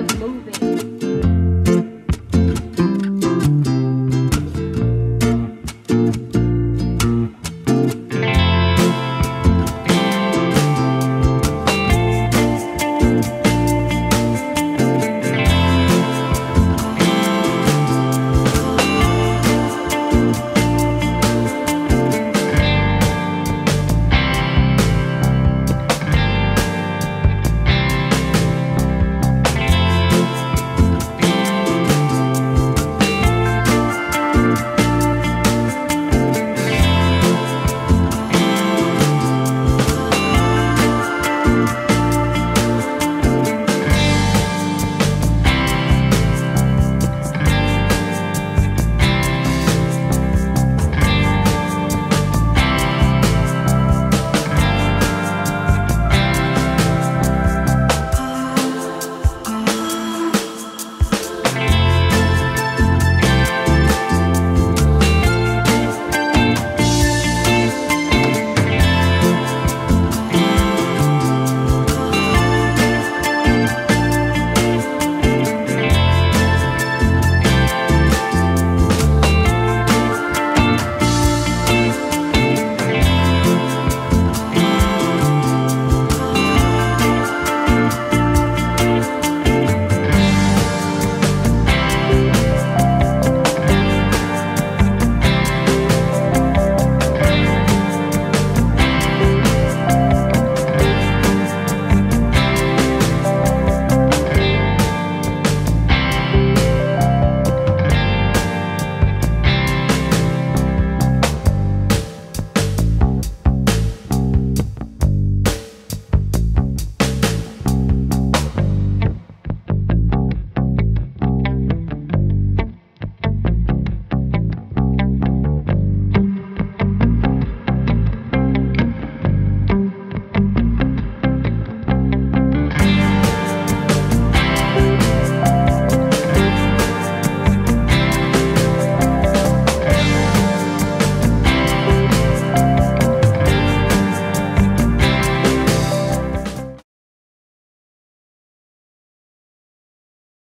love moving.